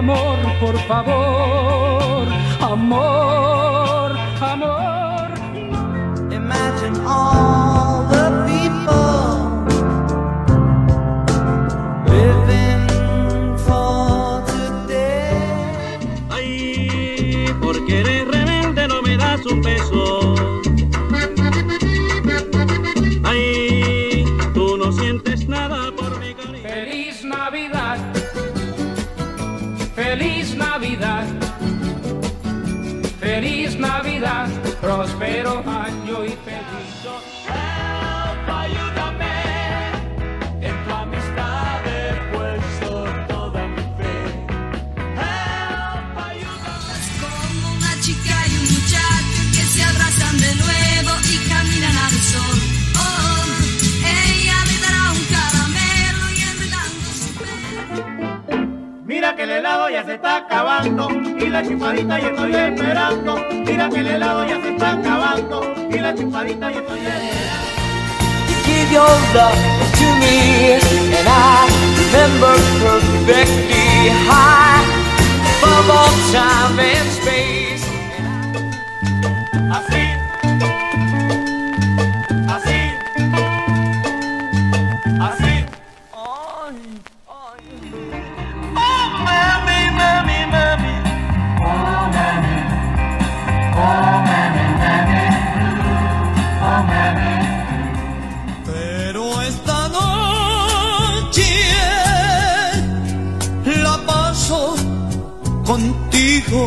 amor, por favor. Amor, amor. Imagine all beso. Ay, tú no sientes nada por mi cariño. Feliz Navidad. Feliz Navidad. Feliz Navidad. Próspero año y feliz. Que el helado ya se está acabando y la chupadita ya estoy esperando. Mira que el helado ya se está acabando y la chupadita ya estoy esperando. Give your love to me, and I remember perfectly high above all time and space. Así, así, así. Pero esta noche la paso contigo.